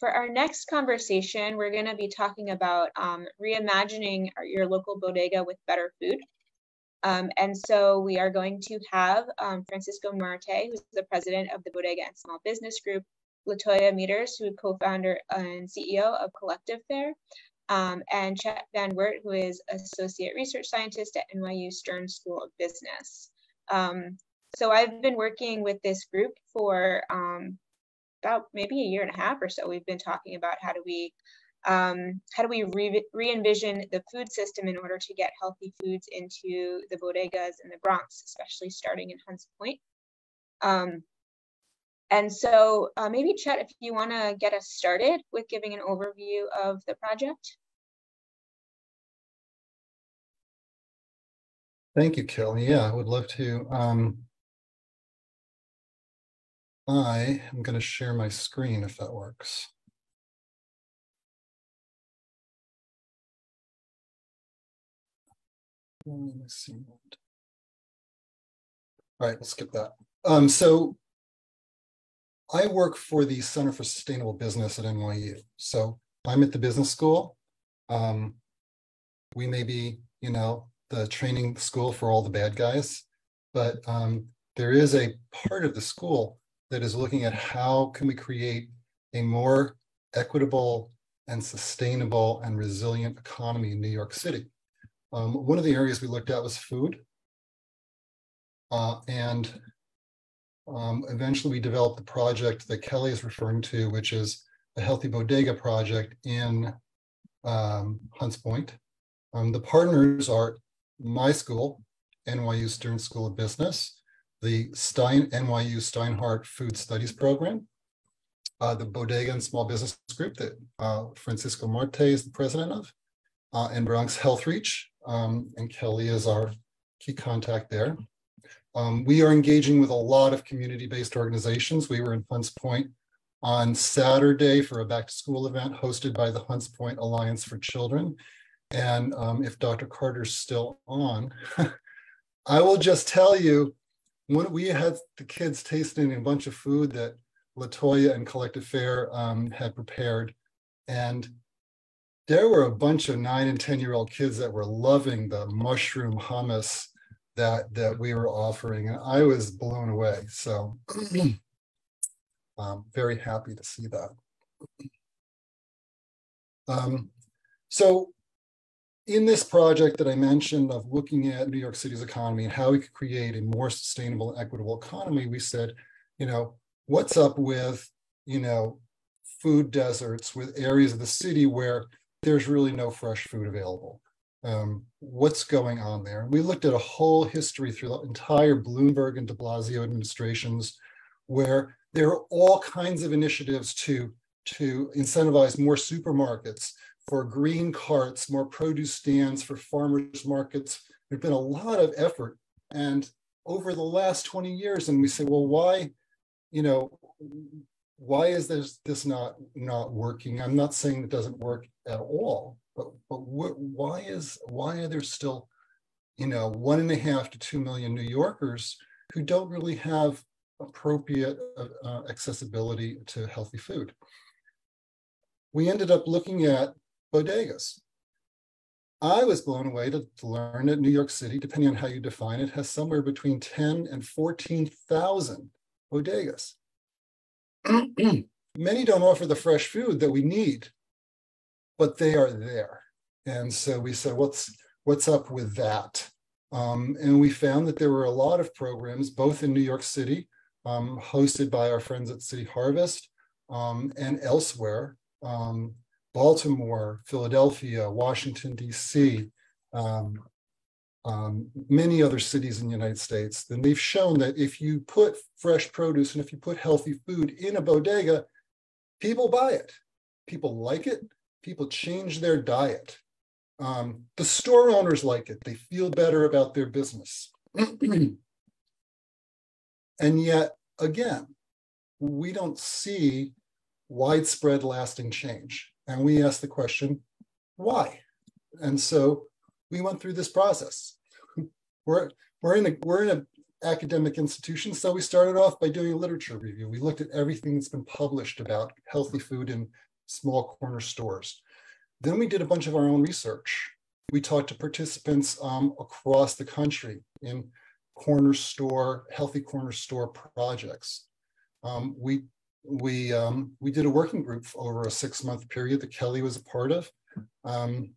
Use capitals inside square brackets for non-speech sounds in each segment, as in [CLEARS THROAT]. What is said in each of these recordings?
for our next conversation, we're going to be talking about um, reimagining your local bodega with better food. Um, and so we are going to have um, Francisco Marte, who's the president of the Bodega and Small Business Group, LaToya Meaders, who is co-founder and CEO of Collective Fare, um, and Chet Van Wert, who is associate research scientist at NYU Stern School of Business. Um, so I've been working with this group for um, about maybe a year and a half or so. We've been talking about how do we um, how do we re, envision the food system in order to get healthy foods into the bodegas in the Bronx, especially starting in Hunts Point. Um, and so uh, maybe Chet, if you want to get us started with giving an overview of the project. Thank you, Kelly. Yeah, I would love to. Um, I am going to share my screen if that works. Let me see. All right, let's skip that. Um, so I work for the Center for Sustainable Business at NYU. So I'm at the business school. Um, we may be, you know, the training school for all the bad guys, but um, there is a part of the school that is looking at how can we create a more equitable and sustainable and resilient economy in New York City. Um, one of the areas we looked at was food. Uh, and um, eventually we developed the project that Kelly is referring to, which is the Healthy Bodega project in um, Hunts Point. Um, the partners are my school, NYU Stern School of Business, the Stein NYU Steinhardt Food Studies Program, uh, the Bodega and Small Business Group that uh, Francisco Marte is the president of, uh, and Bronx Health Reach, um, and Kelly is our key contact there. Um, we are engaging with a lot of community-based organizations. We were in Hunts Point on Saturday for a back-to-school event hosted by the Hunts Point Alliance for Children. And um, if Dr. Carter's still on, [LAUGHS] I will just tell you, when we had the kids tasting a bunch of food that Latoya and Collective Fare um, had prepared, and there were a bunch of nine and 10 year old kids that were loving the mushroom hummus that that we were offering and i was blown away. So [CLEARS THROAT] um, very happy to see that. Um, so in this project that I mentioned of looking at New York City's economy and how we could create a more sustainable and equitable economy, we said, you know, what's up with, you know, food deserts with areas of the city where there's really no fresh food available. Um, what's going on there? We looked at a whole history through the entire Bloomberg and de Blasio administrations where there are all kinds of initiatives to, to incentivize more supermarkets, for green carts, more produce stands for farmers markets. There's been a lot of effort. And over the last 20 years, and we say, well, why, you know, why is this this not not working? I'm not saying it doesn't work at all, but but wh- why is why are there still, you know, one and a half to two million New Yorkers who don't really have appropriate uh, uh, accessibility to healthy food? We ended up looking at bodegas. I was blown away to, to, learn that New York City, depending on how you define it, has somewhere between 10 and 14,000 bodegas. [CLEARS THROAT] Many don't offer the fresh food that we need, but they are there. And so we said, what's, what's up with that? Um, and we found that there were a lot of programs, both in New York City, um, hosted by our friends at City Harvest, um, and elsewhere, um, Baltimore, Philadelphia, Washington, D.C., um, um, many other cities in the United States, then they've shown that if you put fresh produce and if you put healthy food in a bodega, people buy it. People like it. People change their diet. Um, the store owners like it. They feel better about their business. [CLEARS THROAT] and yet, again, we don't see widespread lasting change. And we asked the question, why? And so we went through this process. [LAUGHS] We're, we're in a we're in an academic institution, so we started off by doing a literature review. We looked at everything that's been published about healthy food in small corner stores. Then we did a bunch of our own research. We talked to participants um, across the country in corner store, healthy corner store projects. Um, we we um, we did a working group over a six month period that Kelly was a part of, um,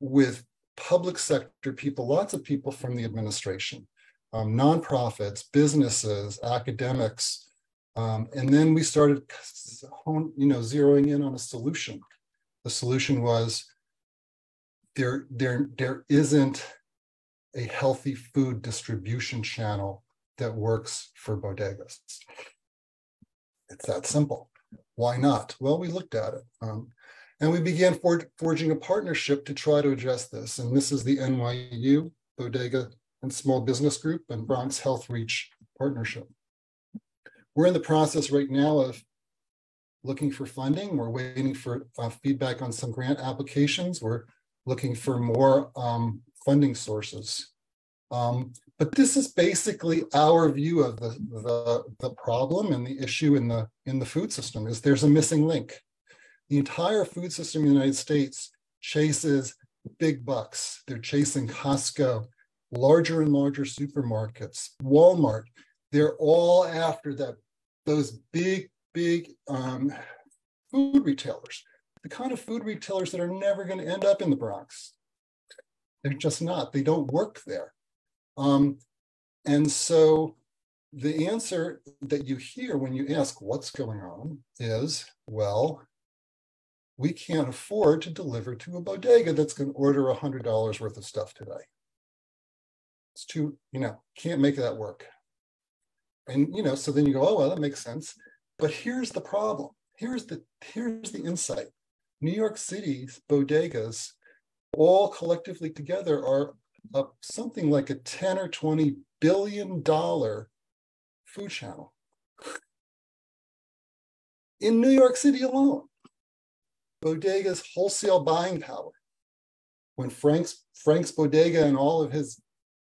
with public sector people, lots of people from the administration, um, nonprofits, businesses, academics, um, and then we started, you know, zeroing in on a solution. The solution was there, there, there isn't a healthy food distribution channel that works for bodegas. It's that simple. Why not? Well, we looked at it. Um, and we began for, forging a partnership to try to address this. And this is the NYU Bodega and Small Business Group and Bronx Health Reach partnership. We're in the process right now of looking for funding. We're waiting for uh, feedback on some grant applications. We're looking for more um, funding sources. Um, but this is basically our view of the, the, the problem and the issue in the, in the food system is there's a missing link. The entire food system in the United States chases big bucks. They're chasing Costco, larger and larger supermarkets, Walmart. They're all after that, those big, big um, food retailers, the kind of food retailers that are never going to end up in the Bronx. They're just not. They don't work there. Um, and so the answer that you hear when you ask what's going on is, well, we can't afford to deliver to a bodega that's going to order $100 worth of stuff today. It's too, you know, can't make that work. And, you know, so then you go, oh, well, that makes sense. But here's the problem. Here's the, here's the insight. New York City's bodegas all collectively together are a, something like a 10 or 20 billion dollar food channel in New York City alone. Bodega's wholesale buying power. When Frank's Frank's Bodega and all of his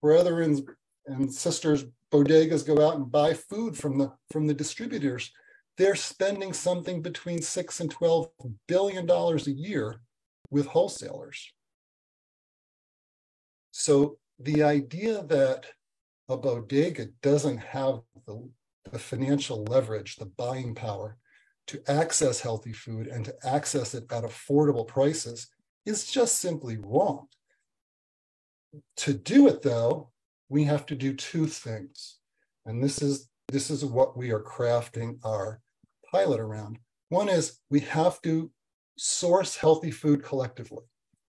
brethren and sisters bodegas go out and buy food from the from the distributors, they're spending something between six and twelve billion dollars a year with wholesalers. So the idea that a bodega doesn't have the, the financial leverage, the buying power to access healthy food and to access it at affordable prices is just simply wrong. To do it though, we have to do two things. And this is this is what we are crafting our pilot around. One is we have to source healthy food collectively.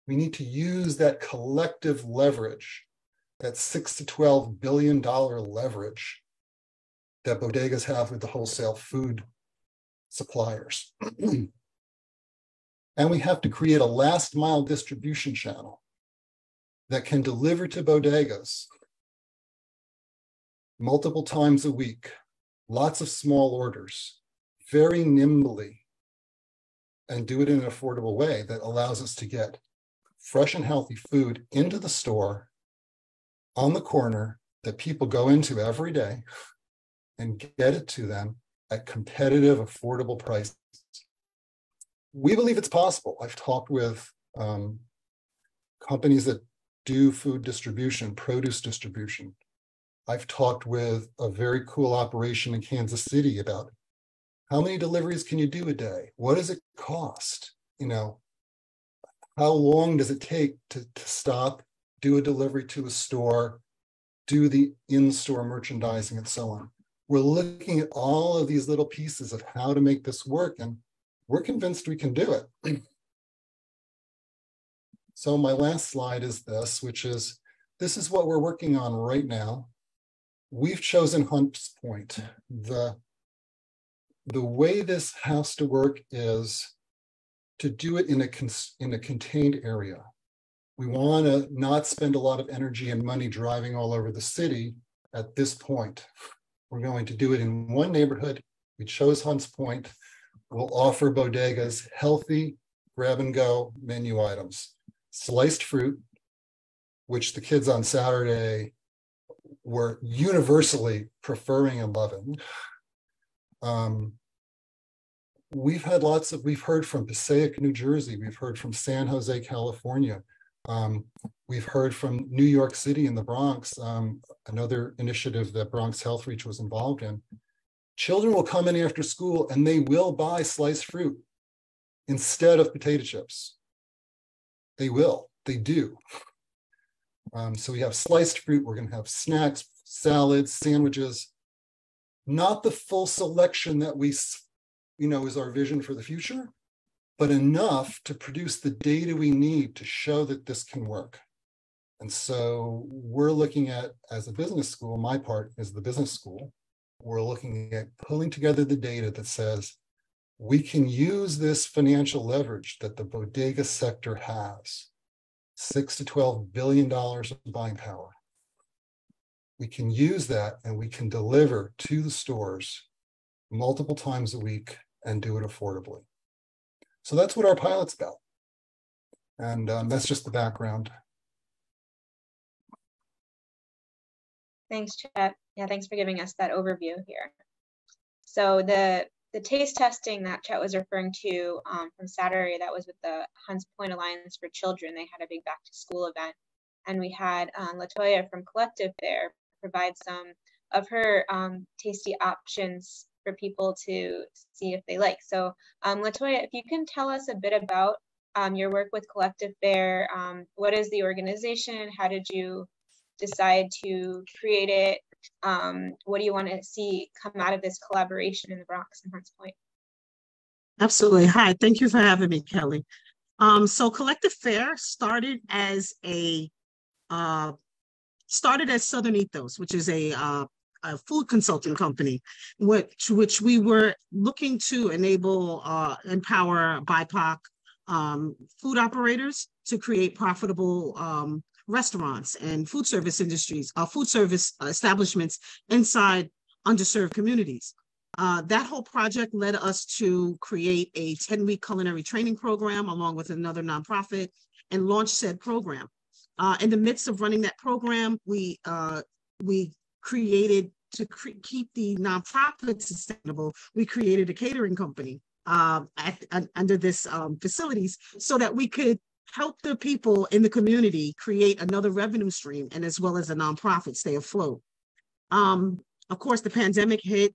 We need to use that collective leverage, that six to twelve billion dollar leverage that bodegas have with the wholesale food suppliers. [CLEARS THROAT] and we have to create a last mile distribution channel that can deliver to bodegas multiple times a week, lots of small orders, very nimbly, and do it in an affordable way that allows us to get fresh and healthy food into the store on the corner that people go into every day and get it to them at competitive, affordable prices. We believe it's possible. I've talked with um, companies that do food distribution, produce distribution. I've talked with a very cool operation in Kansas City about how many deliveries can you do a day? What does it cost? You know, how long does it take to, to stop, do a delivery to a store, do the in-store merchandising and so on? we're looking at all of these little pieces of how to make this work, and we're convinced we can do it. so my last slide is this, which is, this is what we're working on right now. We've chosen Hunts Point. The, the way this has to work is to do it in a, in a contained area. We want to not spend a lot of energy and money driving all over the city at this point. We're going to do it in one neighborhood. We chose Hunts Point. We'll offer bodegas healthy grab and go menu items, sliced fruit, which the kids on Saturday were universally preferring and loving. Um, we've had lots of, we've heard from Passaic, New Jersey, we've heard from San Jose, California. Um, we've heard from New York City and the Bronx, um, another initiative that Bronx Health Reach was involved in. Children will come in after school and they will buy sliced fruit instead of potato chips. They will, they do. Um, so we have sliced fruit, we're going to have snacks, salads, sandwiches, not the full selection that we, you know, is our vision for the future, but enough to produce the data we need to show that this can work. And so we're looking at, as a business school, my part is the business school, we're looking at pulling together the data that says we can use this financial leverage that the bodega sector has six to 12 billion dollars of buying power. We can use that and we can deliver to the stores multiple times a week and do it affordably. So that's what our pilot's about. And um, that's just the background. Thanks, Chet. Yeah, thanks for giving us that overview here. So the the taste testing that Chet was referring to um, from Saturday, that was with the Hunts Point Alliance for Children. They had a big back to school event. And we had um, Latoya from Collective there provide some of her um, tasty options for people to see if they like. So um, Latoya, if you can tell us a bit about um, your work with Collective Fare, um, what is the organization? How did you decide to create it? um, what do you want to see come out of this collaboration in the Bronx and Hunts Point? Absolutely. Hi, thank you for having me, Kelly. Um, so Collective Fare started as a uh, started as Southern Ethos, which is a, uh, a food consulting company, which which we were looking to enable uh, empower BIPOC um, food operators to create profitable um, restaurants and food service industries, uh, food service establishments inside underserved communities. Uh, that whole project led us to create a 10 week culinary training program along with another nonprofit and launch said program. Uh, in the midst of running that program, we, uh, we created to cre- keep the nonprofit sustainable, we created a catering company uh, at, at, under this um, facilities so that we could help the people in the community create another revenue stream and as well as a nonprofit stay afloat. Um, of course, the pandemic hit,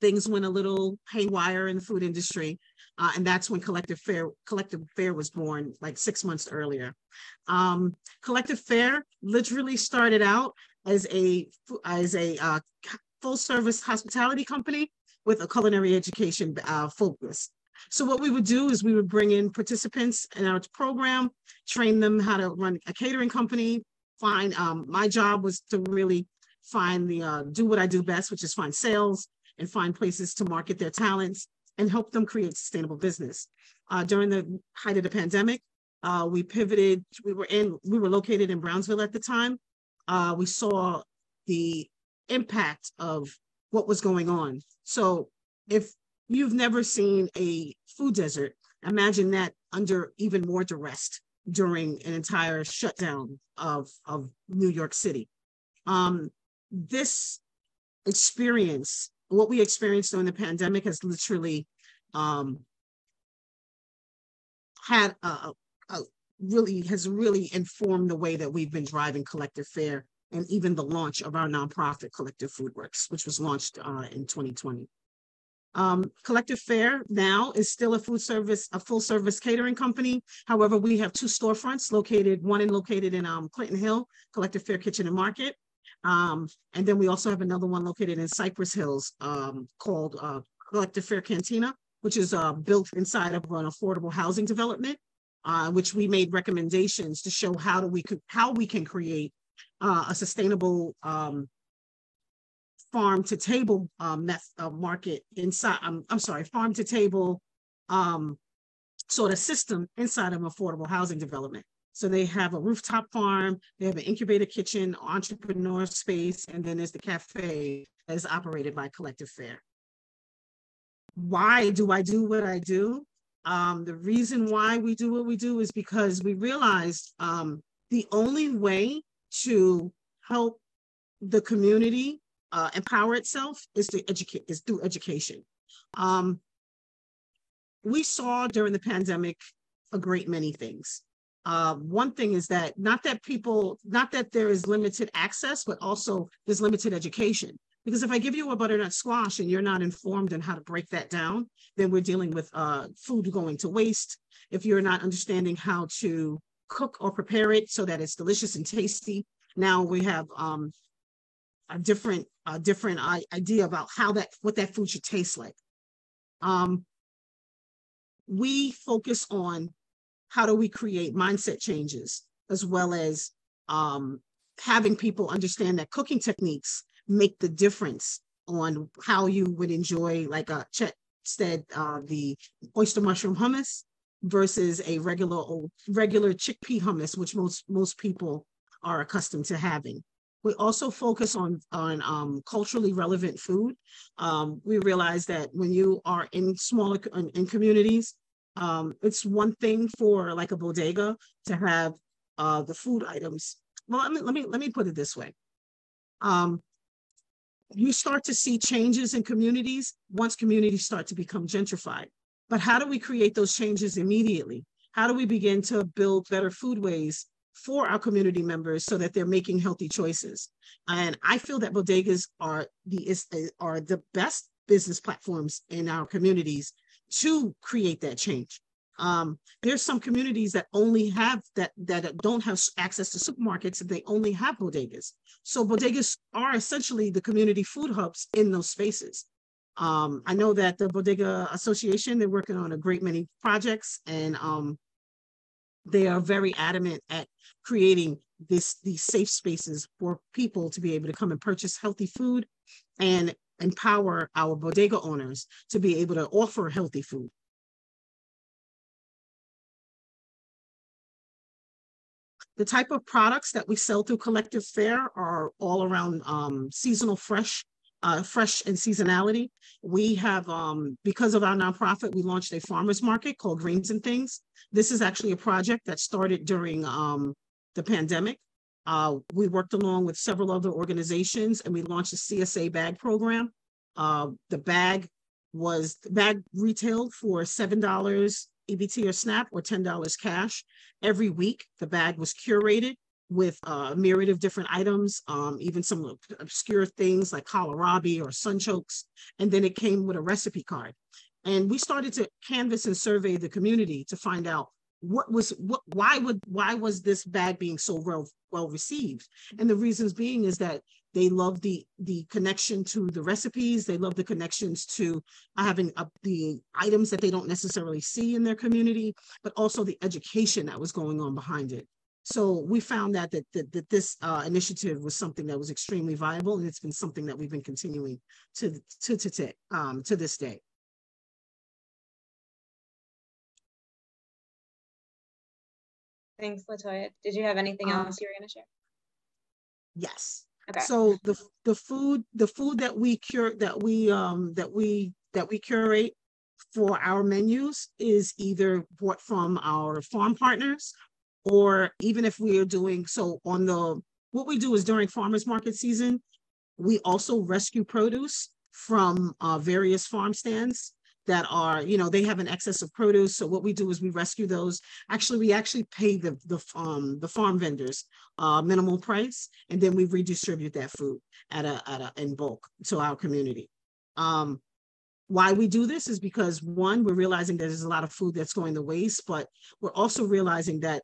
things went a little haywire in the food industry. Uh, and that's when Collective Fare Collective Fare was born, like six months earlier. Um, Collective Fare literally started out as a as a uh, full service hospitality company with a culinary education uh, focus. So what we would do is we would bring in participants in our program, train them how to run a catering company. Find um, my job was to really find the uh, do what I do best, which is find sales and find places to market their talents and help them create sustainable business. Uh, during the height of the pandemic, uh, we pivoted. We were in. We were located in Brownsville at the time. Uh, we saw the impact of what was going on. So if you've never seen a food desert, imagine that under even more duress during an entire shutdown of, of New York City. Um, this experience, what we experienced during the pandemic, has literally um, had a, a, really has really informed the way that we've been driving collective fare and even the launch of our nonprofit collective foodworks which was launched uh, in 2020 um, Collective Fare now is still a food service, a full service catering company. However, we have two storefronts located, one in located in um, Clinton Hill, Collective Fare Kitchen and Market. Um, and then we also have another one located in Cypress Hills um, called uh, Collective Fare Cantina, which is uh, built inside of an affordable housing development, uh, which we made recommendations to show how do we how we can create uh, a sustainable um, farm to table um, uh, market inside. I'm, I'm sorry, farm to table um, sort of system inside of affordable housing development. So they have a rooftop farm, they have an incubator kitchen, entrepreneur space, and then there's the cafe that is operated by Collective Fare. Why do I do what I do? Um, the reason why we do what we do is because we realized um, the only way to help the community uh, empower itself is to educate is through education. Um, we saw during the pandemic a great many things. Uh, one thing is that not that people, not that there is limited access, but also there's limited education. Because if I give you a butternut squash and you're not informed on how to break that down, then we're dealing with uh, food going to waste. If you're not understanding how to cook or prepare it so that it's delicious and tasty, now we have um, a different, a different idea about how that, what that food should taste like. Um, we focus on how do we create mindset changes as well as um, having people understand that cooking techniques make the difference on how you would enjoy, like a uh, Chet said, uh, the oyster mushroom hummus versus a regular old regular chickpea hummus, which most most people are accustomed to having. We also focus on on um, culturally relevant food. Um, we realize that when you are in smaller in, in communities, um, it's one thing for like a bodega to have uh, the food items. Well, let me let me let me put it this way. Um, you start to see changes in communities once communities start to become gentrified. But how do we create those changes immediately? How do we begin to build better foodways for our community members so that they're making healthy choices? And I feel that bodegas are the are the best business platforms in our communities to create that change. Um, there's some communities that only have that that don't have access to supermarkets and they only have bodegas. So bodegas are essentially the community food hubs in those spaces. Um, I know that the Bodega Association, they're working on a great many projects and um, they are very adamant at creating this these safe spaces for people to be able to come and purchase healthy food and empower our bodega owners to be able to offer healthy food. The type of products that we sell through Collective Fare are all around um, seasonal fresh, uh, fresh and seasonality. We have, um, because of our nonprofit, we launched a farmer's market called Greens and Things. This is actually a project that started during um, the pandemic. Uh, we worked along with several other organizations and we launched a CSA bag program. Uh, the bag was the bag retailed for $7 EBT or SNAP or $10 cash. Every week, the bag was curated with a myriad of different items, um, even some obscure things like kohlrabi or sunchokes. And then it came with a recipe card. And we started to canvass and survey the community to find out what was what why would why was this bag being so well well received and the reasons being is that they love the the connection to the recipes they love the connections to having uh, the items that they don't necessarily see in their community but also the education that was going on behind it so we found that that, that, that this uh, initiative was something that was extremely viable and it's been something that we've been continuing to to to, to, um, to this day Thanks, Latoya. Did you have anything um, else you were going to share? Yes. Okay. So the the food the food that we cure that we um that we that we curate for our menus is either bought from our farm partners or even if we are doing so on the what we do is during farmers market season we also rescue produce from uh, various farm stands that are, you know, they have an excess of produce. So what we do is we rescue those. Actually, we actually pay the the um the farm vendors uh minimal price, and then we redistribute that food at a at a in bulk to our community. Um, why we do this is because one, we're realizing that there's a lot of food that's going to waste, but we're also realizing that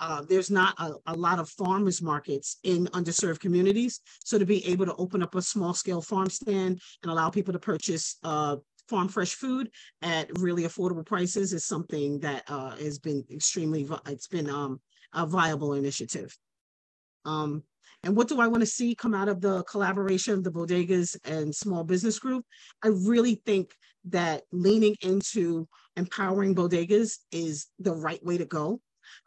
uh, there's not a, a, lot of farmers markets in underserved communities. So to be able to open up a small scale farm stand and allow people to purchase uh, farm fresh food at really affordable prices is something that uh, has been extremely, it's been um, a viable initiative. Um, and what do I want to see come out of the collaboration of the bodegas and small business group? I really think that leaning into empowering bodegas is the right way to go.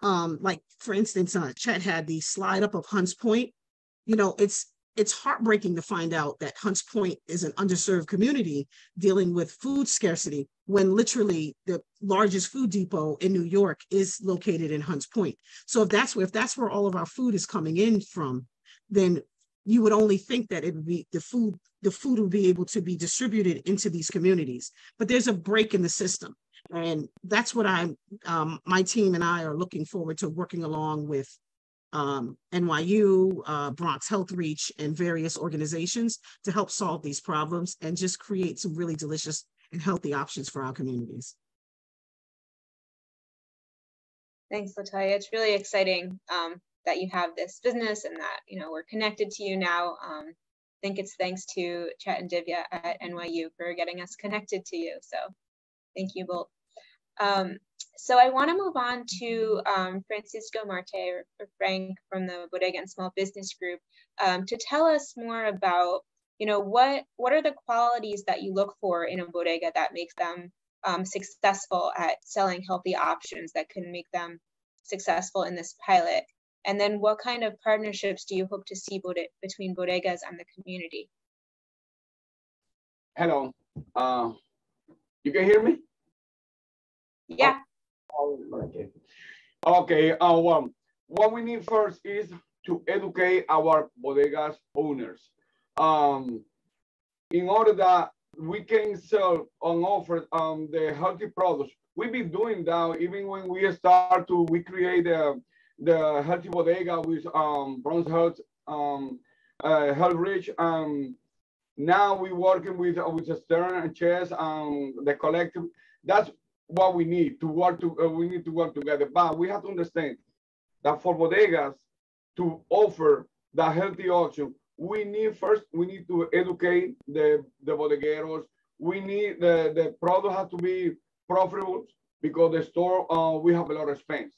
Um, like for instance, uh, Chet had the slide up of Hunts Point. You know, it's it's heartbreaking to find out that Hunts Point is an underserved community dealing with food scarcity when literally the largest food depot in New York is located in Hunts Point. So if that's where if that's where all of our food is coming in from, then you would only think that it would be the food the food would be able to be distributed into these communities. But there's a break in the system. And that's what I'm, um, my team and I are looking forward to working along with um, NYU, uh, Bronx Health Reach, and various organizations to help solve these problems and just create some really delicious and healthy options for our communities. Thanks, Latoya. It's really exciting um, that you have this business and that you know we're connected to you now. Um, I think it's thanks to Chet and Divya at NYU for getting us connected to you. So thank you both. Um, so I want to move on to um, Francisco Marte or, Frank from the Bodega and Small Business Group um, to tell us more about, you know, what what are the qualities that you look for in a bodega that makes them um, successful at selling healthy options that can make them successful in this pilot? And then what kind of partnerships do you hope to see bod between bodegas and the community? Hello, uh, you can hear me? Yeah. Oh, okay. Uh, well, what we need first is to educate our bodegas owners. Um, in order that we can sell and offer um, the healthy products. We've been doing that even when we start to, we create the, the healthy bodega with um, Bronx Health, um, uh, Health Rich. Um, now we're working with, with Stern and Chet, um, the collective. That's what we need to work to uh, we need to work together. But we have to understand that for bodegas to offer the healthy option, we need first we need to educate the the bodegueros. We need the the product has to be profitable because the store uh, we have a lot of expense.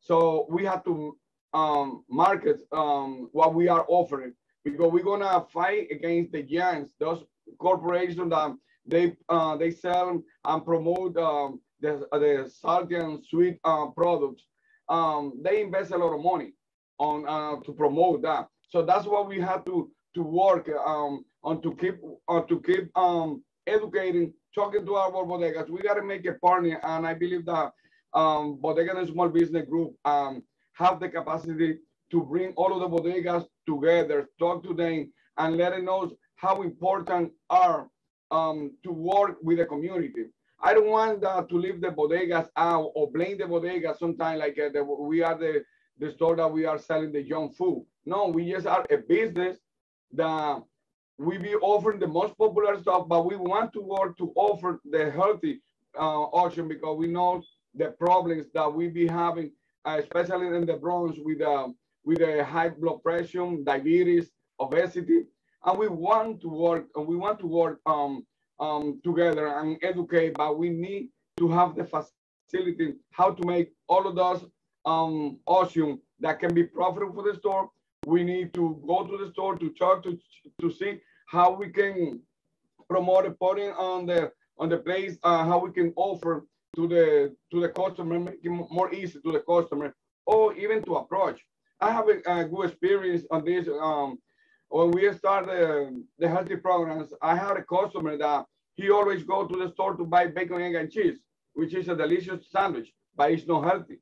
So we have to um, market um, what we are offering because we're gonna fight against the giants, those corporations that they uh, they sell and promote um, the, the salty and sweet uh, products. Um, they invest a lot of money on uh, to promote that. So that's what we have to to work um, on to keep uh, to keep um, educating, talking to our bodegas. We got to make a partner, and I believe that um, Bodega and Small Business Group um, have the capacity to bring all of the bodegas together, talk to them, and let them know how important are um, to work with the community. I don't want uh, to leave the bodegas out or blame the bodegas sometimes like uh, the, we are the, the store that we are selling the junk food. No, we just are a business that we be offering the most popular stuff, but we want to work to offer the healthy uh, option because we know the problems that we be having, especially in the Bronx with uh, with a high blood pressure, diabetes, obesity, and we want to work we want to work um, um, together and educate, but we need to have the facility how to make all of those um, options that can be profitable for the store. We need to go to the store to talk to to see how we can promote it, putting on the on the place, uh, how we can offer to the to the customer, make it more easy to the customer, or even to approach. I have a, a good experience on this. Um, when we started the, healthy programs, I had a customer that he always go to the store to buy bacon, egg, and cheese, which is a delicious sandwich, but it's not healthy.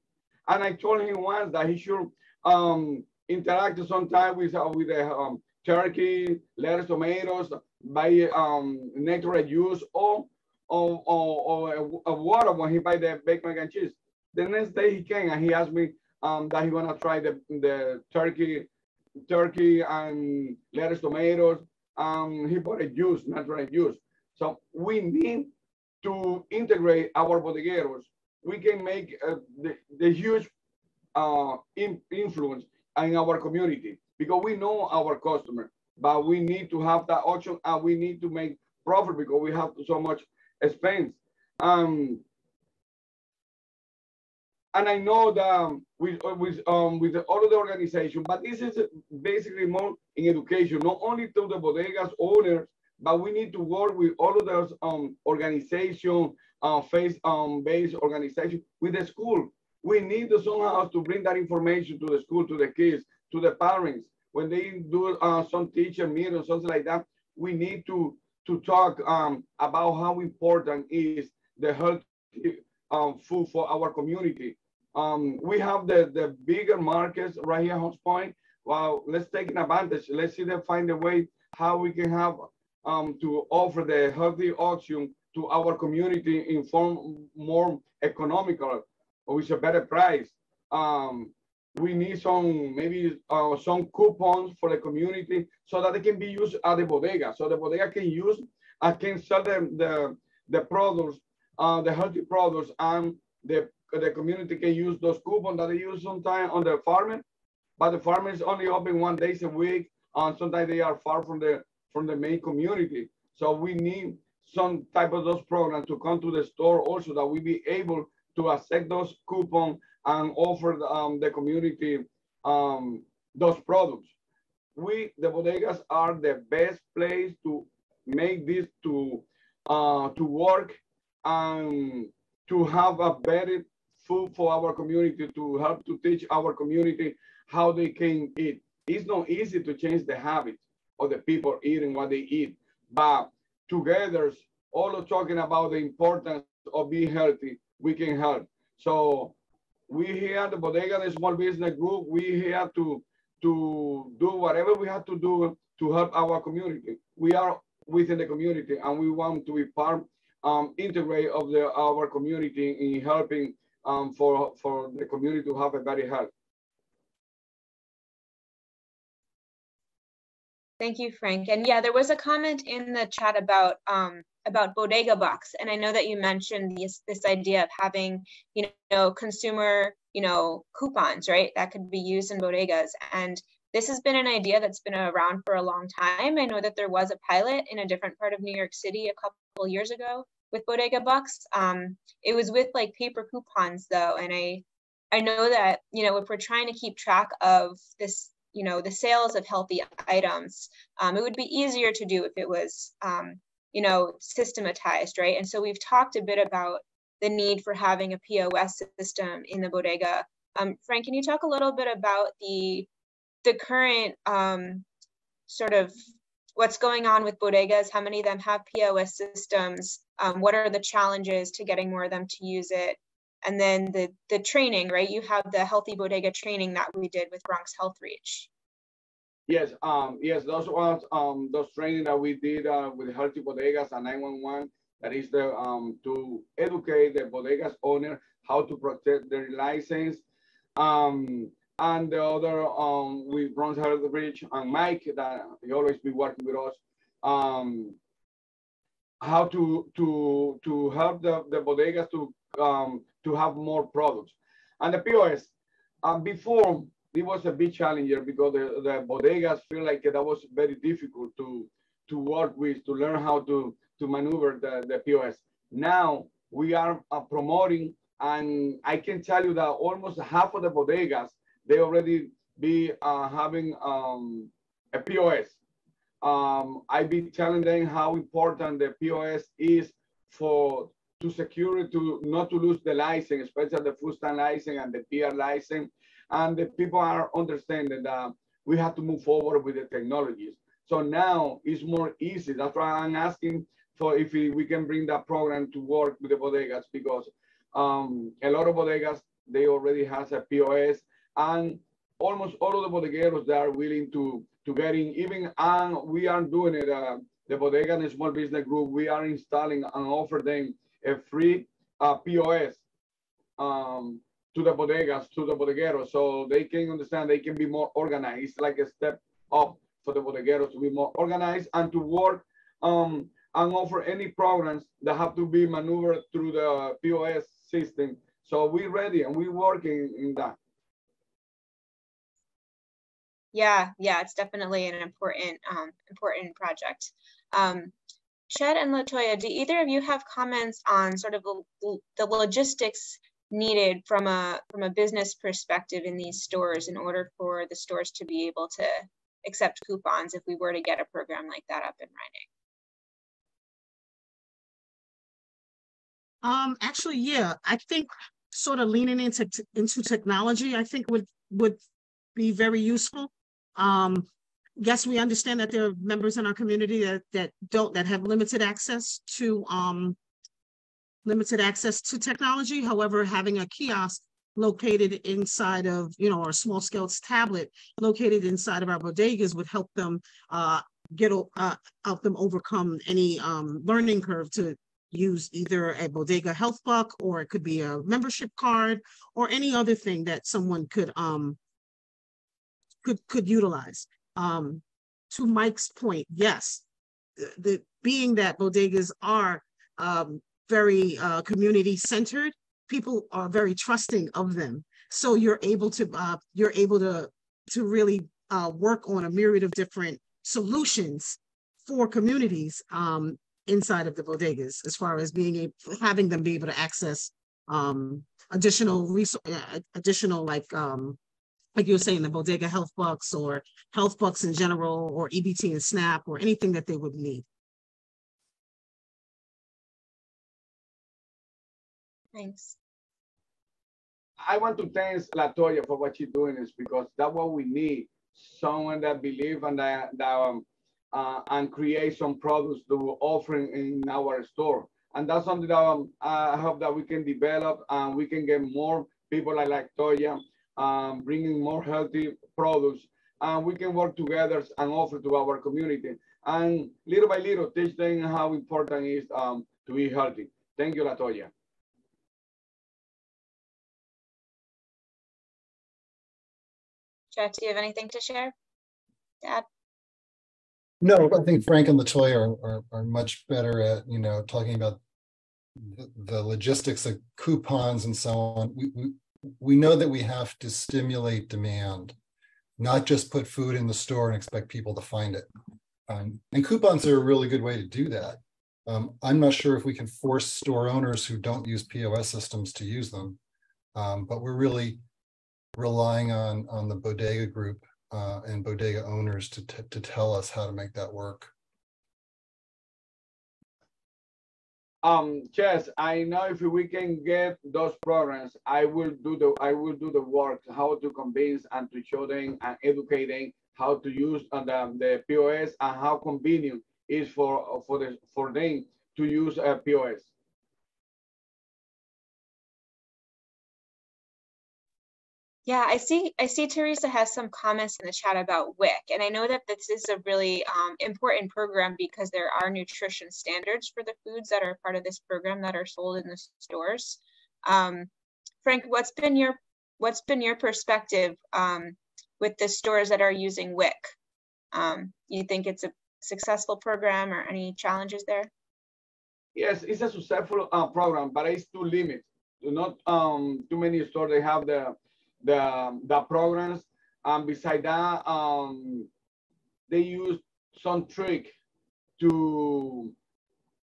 And I told him once that he should um, interact sometime with uh, with the um, turkey, lettuce, tomatoes, buy um, nectar juice or or, or, or a, water when he buy the bacon, egg, and cheese. The next day he came and he asked me um, that he wanna try the, the turkey turkey and lettuce, tomatoes. Um, he bought a juice, natural juice. So we need to integrate our bodegueros. We can make uh, the, the huge uh, in, influence in our community because we know our customer, but we need to have that option and we need to make profit because we have so much expense. Um, and I know that um, with uh, with um with all of the organization, but this is basically more in education, not only to the bodegas owners, but we need to work with all of those um organization, uh, face um based organization with the school. We need to somehow to bring that information to the school, to the kids, to the parents. When they do uh, some teacher meet or something like that, we need to to talk um, about how important is the health um, food for our community. Um, we have the, the bigger markets right here, Hunts Point. Well, let's take an advantage. Let's see them find a way how we can have um, to offer the healthy option to our community in form more economical with a better price. Um, we need some maybe uh, some coupons for the community so that they can be used at the bodega. So the bodega can use and uh, can sell them the the products, uh, the healthy products, and the the community can use those coupons that they use sometimes on the farming, But the farmer is only open one days a week, and sometimes they are far from the from the main community. So we need some type of those programs to come to the store also that we be able to accept those coupons and offer um, the community um, those products. We, the bodegas, are the best place to make this to uh, to work and to have a better food for our community, to help to teach our community how they can eat. It's not easy to change the habit of the people eating what they eat, but together, all of talking about the importance of being healthy, we can help. So we here at the Bodega the Small Business Group, we here to to do whatever we have to do to help our community. We are within the community and we want to be part um, integrate of the our community in helping um, for for the community to have a better health. Thank you, Frank. And yeah, there was a comment in the chat about um, about bodega bucks, and I know that you mentioned this this idea of having you know consumer you know coupons, right? That could be used in bodegas, and this has been an idea that's been around for a long time. I know that there was a pilot in a different part of New York City a couple years ago with bodega bucks. Um, it was with like paper coupons though, and I I know that you know if we're trying to keep track of this you know the sales of healthy items um, it would be easier to do if it was um, you know systematized right and so we've talked a bit about the need for having a pos system in the bodega um, frank can you talk a little bit about the the current um, sort of what's going on with bodegas? How many of them have pos systems? Um, what are the challenges to getting more of them to use it? And then the the training right? You have the healthy bodega training that we did with bronx health reach. Yes um yes those ones um those training that we did uh, with healthy bodegas and 911 that is the um to educate the bodegas owner how to protect their license. Um and the other um with bronx health reach and mike that he always be working with us um how to to to help the, the bodegas to um, to have more products. And the POS, um, before it was a big challenger because the, the bodegas feel like that was very difficult to to work with, to learn how to to maneuver the, the POS. Now we are uh, promoting, and I can tell you that almost half of the bodegas they already be uh, having um, a POS. Um, I be telling them how important the POS is for to secure to not to lose the license, especially the food stand license and the PR license. And the people are understanding that we have to move forward with the technologies. So now it's more easy. That's why I'm asking for if we can bring that program to work with the bodegas because um, a lot of bodegas, they already has a POS and almost all of the bodegueros, they are willing to, to get in, even, and we are doing it, uh, the Bodega and Small Business Group, we are installing and offer them a free uh, POS um, to the bodegas, to the bodegueros, so they can understand they can be more organized, like a step up for the bodegueros to be more organized and to work um, and offer any programs that have to be maneuvered through the POS system. So we're ready and we're working in that. Yeah, yeah, it's definitely an important um, important project. Um, Chet and Latoya, do either of you have comments on sort of the, the logistics needed from a from a business perspective in these stores in order for the stores to be able to accept coupons if we were to get a program like that up and running? Um, actually, yeah, I think sort of leaning into into technology, I think would would be very useful. Um, yes, we understand that there are members in our community that, that don't, that have limited access to, um, limited access to technology. However, having a kiosk located inside of, you know, our small scale tablet located inside of our bodegas would help them uh, get, uh, help them overcome any um, learning curve to use either a bodega health buck or it could be a membership card or any other thing that someone could um could could utilize. Um, to Mike's point, yes, the, the being that bodegas are um, very uh, community centered, people are very trusting of them. So you're able to uh, you're able to to really uh, work on a myriad of different solutions for communities um, inside of the bodegas, as far as being able having them be able to access um, additional resource, uh, additional like um, like you were saying, the bodega health bucks or health bucks in general, or EBT and SNAP, or anything that they would need. Thanks. I want to thank LaToya for what she's doing is because that's what we need. Someone that believe and that, that um, uh, and create some products to offering in our store. And that's something that um, I hope that we can develop and we can get more people like LaToya, um, bringing more healthy products. And we can work together and offer to our community. And little by little, teach them how important it is um, to be healthy. Thank you, LaToya. Chet, do you have anything to share? Dad? No, I think Frank and LaToya are, are, are much better at, you know, talking about the, the logistics of coupons and so on. We, we, we know that we have to stimulate demand, not just put food in the store and expect people to find it. Um, and coupons are a really good way to do that. Um, I'm not sure if we can force store owners who don't use POS systems to use them, um, but we're really relying on on the bodega group uh, and bodega owners to to tell us how to make that work. Um, Chet, I know if we can get those programs, I will do the I will do the work how to convince and to show them and educate them how to use uh, the, the POS and how convenient is for for the for them to use a POS. Yeah, I see. I see. Teresa has some comments in the chat about WIC, and I know that this is a really um, important program because there are nutrition standards for the foods that are part of this program that are sold in the stores. Um, Frank, what's been your what's been your perspective um, with the stores that are using WIC? Um, you think it's a successful program, or any challenges there? Yes, it's a successful uh, program, but it's too limited. Not um, too many stores they have the the, the programs. And beside that, um, they use some trick to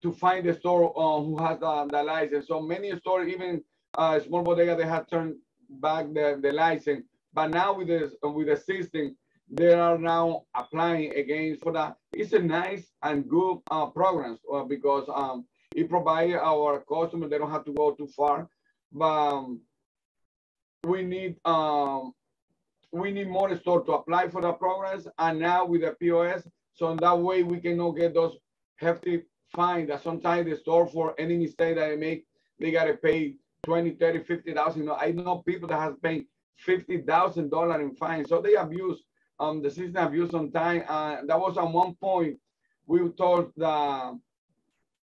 to find the store uh, who has the, the license. So many stores, even uh, small bodega, they have turned back the, the license. But now with the with the system, they are now applying again for that. It's a nice and good uh, program uh, because um, it provides our customers, they don't have to go too far. But um, we need um, we need more store to apply for the programs and now with the POS. So in that way we cannot get those hefty fines that sometimes the store for any mistake that they make, they gotta pay 20, 30, 50,000. Know, I know people that has paid $50,000 in fines. So they abuse um, the system abuse on time. Uh, that was at one point we told that,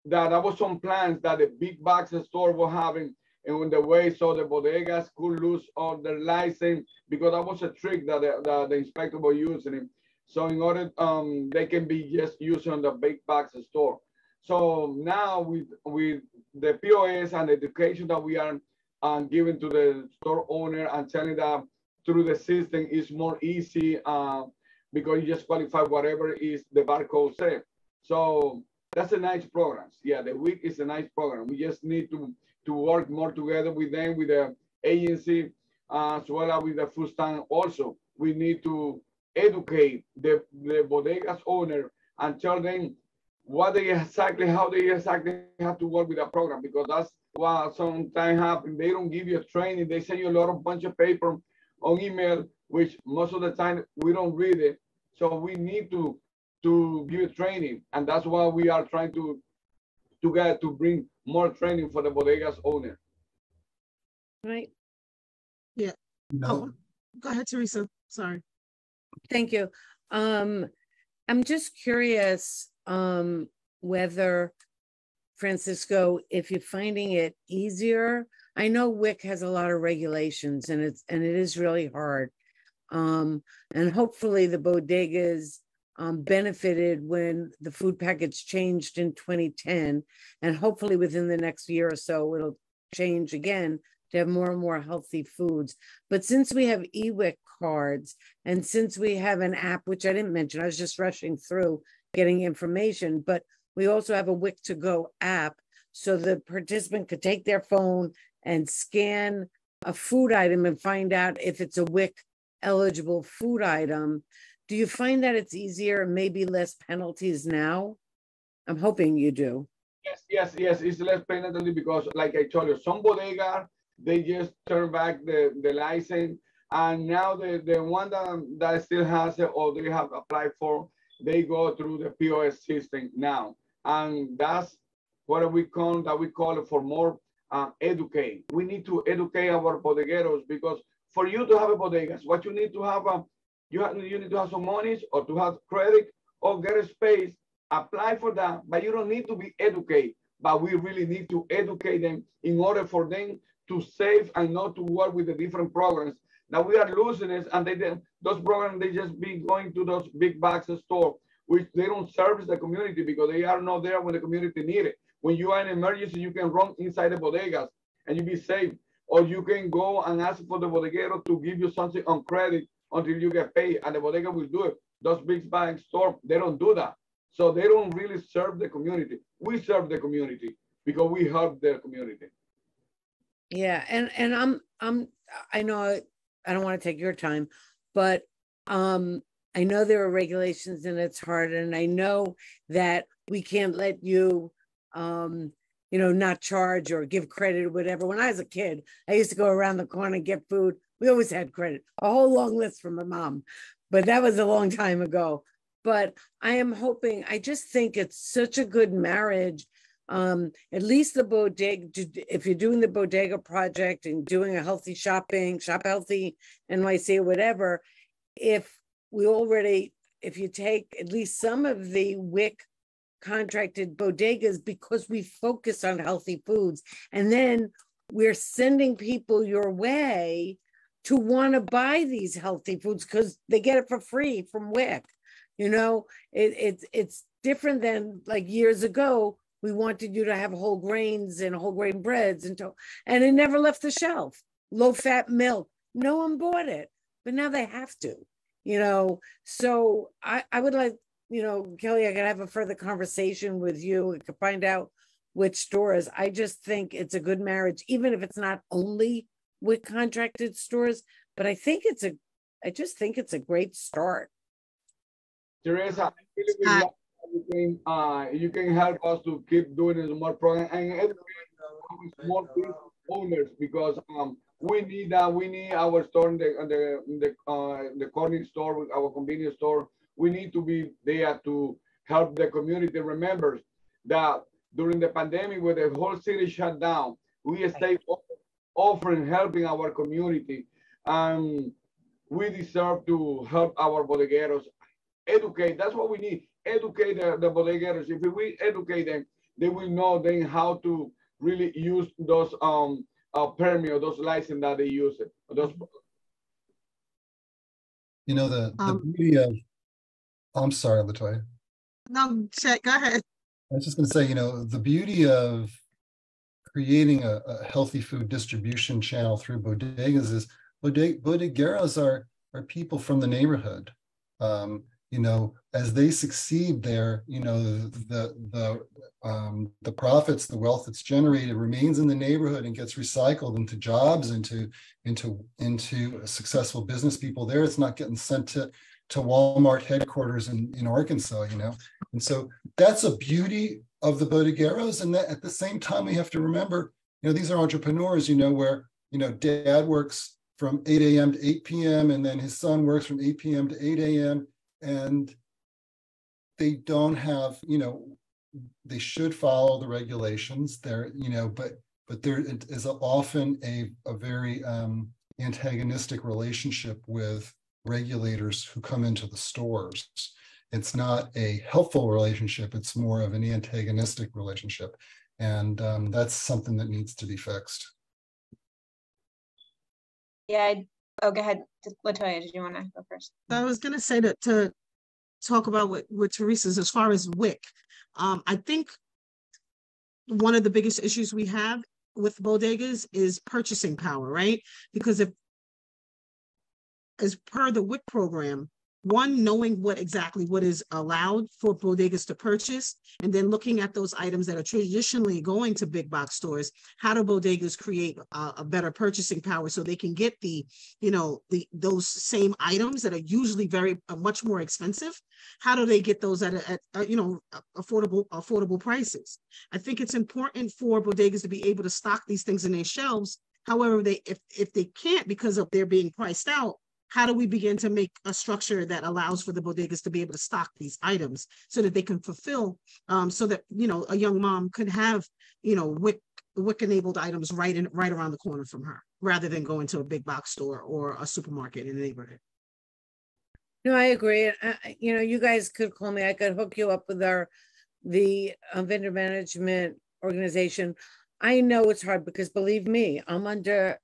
that there was some plans that the big box store were having and the way so the bodegas could lose all their license because that was a trick that the, the, the inspector was using. So in order um, they can be just using the big box store. So now with with the POS and education that we are um, giving to the store owner and telling them through the system is more easy uh, because you just qualify whatever is the barcode say. So that's a nice program. Yeah, the WIC is a nice program. We just need to to work more together with them, with the agency, as well as with the food stand also. We need to educate the, the bodegas owner and tell them what they exactly, how they exactly have to work with the program because that's what sometimes happens. They don't give you a training. They send you a lot of bunch of paper on email, which most of the time we don't read it. So we need to to give training, and that's why we are trying to to get to bring more training for the bodegas owner. Right. Yeah. No, Oh, go ahead, Teresa. Sorry. Thank you. Um, I'm just curious um, whether Francisco, if you're finding it easier, I know WIC has a lot of regulations and it's and it is really hard. Um, and hopefully the bodegas um, benefited when the food package changed in 2010. And hopefully within the next year or so, it'll change again to have more and more healthy foods. But since we have EWIC cards and since we have an app, which I didn't mention, I was just rushing through getting information, but we also have a WIC to go app so the participant could take their phone and scan a food item and find out if it's a WIC eligible food item. Do you find that it's easier and maybe less penalties now? I'm hoping you do. Yes, yes, yes. It's less penalty because, like I told you, some bodega they just turn back the, the license, and now the, the one that, that still has it or they have applied for, they go through the POS system now, and that's what we call that we call it for more uh, educate. We need to educate our bodegueros because for you to have a bodegas, what you need to have, a, um, you, have, you need to have some monies or to have credit or get a space, apply for that, but you don't need to be educated. But we really need to educate them in order for them to save and not to work with the different programs. Now we are losing it, and they, those programs they just be going to those big box store, which they don't service the community because they are not there when the community need it. When you are in emergency, you can run inside the bodegas and you be safe. Or you can go and ask for the bodeguero to give you something on credit until you get paid, and the bodega will do it. Those big bank store, they don't do that. So they don't really serve the community. We serve the community because we help the community. Yeah, and and I'm I'm I know I, I don't want to take your time, but um I know there are regulations and it's hard, and I know that we can't let you um you know, not charge or give credit or whatever. When I was a kid, I used to go around the corner and get food. We always had credit, a whole long list from my mom, but that was a long time ago. But I am hoping, I just think it's such a good marriage. Um, at least the bodega, if you're doing the bodega project and doing a healthy shopping, shop healthy NYC or whatever, if we already, if you take at least some of the WIC contracted bodegas because we focus on healthy foods. And then we're sending people your way to want to buy these healthy foods because they get it for free from WIC. You know, it, it's it's different than like years ago. We wanted you to have whole grains and whole grain breads and to, and it never left the shelf. Low fat milk, no one bought it, but now they have to. You know, so I I would like you know, Kelly, I could have a further conversation with you. We could find out which stores. I just think it's a good marriage, even if it's not only with contracted stores. But I think it's a, I just think it's a great start. Teresa, I you can, uh, you can help us to keep doing this more program and educate small business owners because um, we need that. Uh, we need our store in the the the, uh, the corner store, our convenience store we need to be there to help the community. Remember that during the pandemic, when the whole city shut down, we stayed offering helping our community. And we deserve to help our bodegueros educate. That's what we need. Educate the, the bodegueros. If we educate them, they will know then how to really use those um uh, permit or those license that they use it. Those. You know the the um, beauty of I'm sorry, LaToya. No, Chet. Go ahead. I was just going to say, you know, the beauty of creating a, a, healthy food distribution channel through bodegas is bodeg- bodegueros are are people from the neighborhood. Um, you know, as they succeed there, you know, the the um, the profits, the wealth that's generated remains in the neighborhood and gets recycled into jobs, into into into successful business people there. It's not getting sent to to Walmart headquarters in, in Arkansas, you know. And so that's a beauty of the bodegueros. And that at the same time, we have to remember, you know, these are entrepreneurs, you know, where, you know, dad works from 8 a.m. to 8 p.m. and then his son works from 8 p.m. to 8 a.m. And they don't have, you know, they should follow the regulations there, you know, but but there is often a, a very um, antagonistic relationship with regulators who come into the stores. It's not a helpful relationship, it's more of an antagonistic relationship. And um, that's something that needs to be fixed. Yeah. I, oh, go ahead, LaToya. Did you want to go first? I was going to say that to talk about what what Teresa's as far as WIC. Um, I think one of the biggest issues we have with bodegas is purchasing power, right? Because if, as per the WIC program, one knowing what exactly what is allowed for bodegas to purchase and then looking at those items that are traditionally going to big box stores how do bodegas create a, a, better purchasing power so they can get the you know the those same items that are usually very uh, much more expensive? How do they get those at, a, at uh, you know affordable affordable prices? I think it's important for bodegas to be able to stock these things in their shelves. However they if if they can't because of their being priced out how do we begin to make a structure that allows for the bodegas to be able to stock these items so that they can fulfill um, so that you know a young mom could have you know wic wic enabled items right in right around the corner from her rather than going to a big box store or a supermarket in the neighborhood. No i agree. Uh, you know you guys could call me i could hook you up with our the uh, vendor management organization. I know it's hard because believe me i'm under